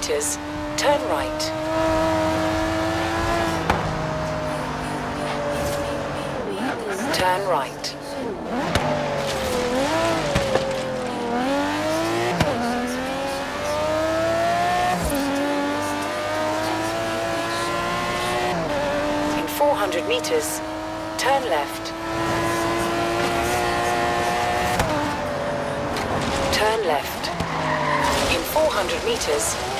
meters, turn right. Turn right. In 400 meters, turn left. Turn left. In 400 meters,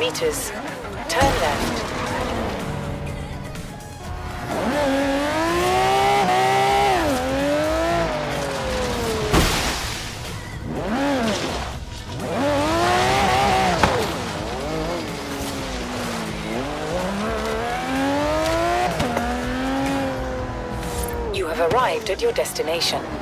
Meters, turn left. You have arrived at your destination.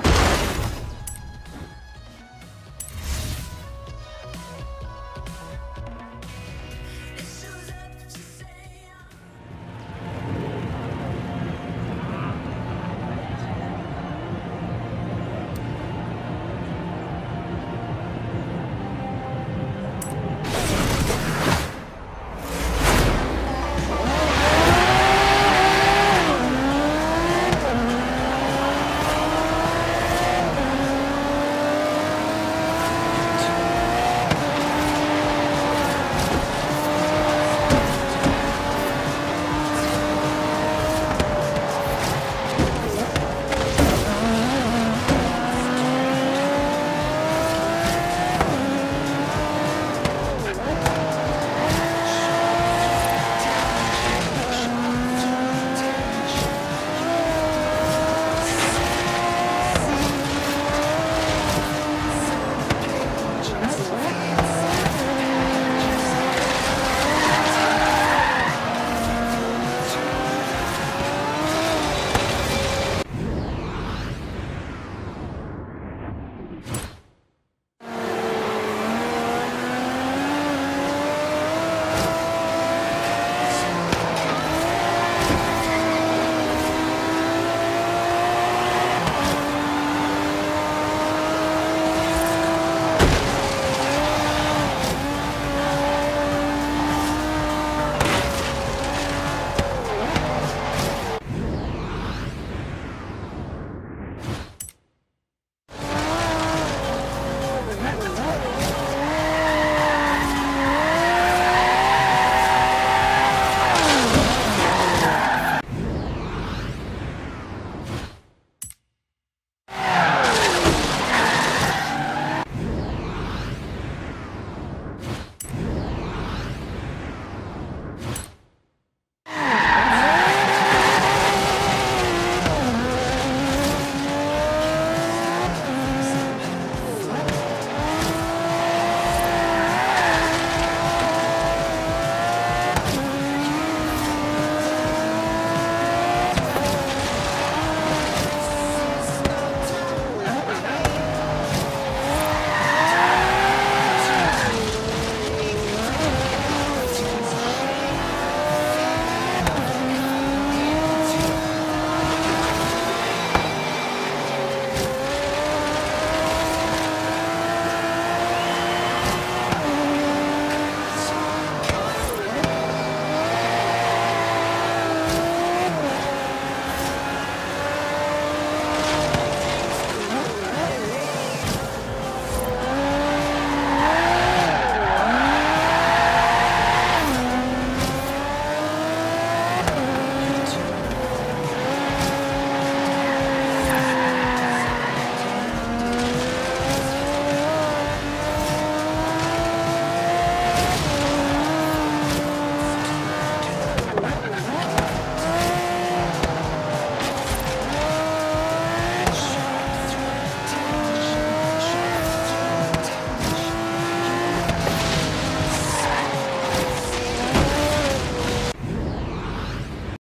何?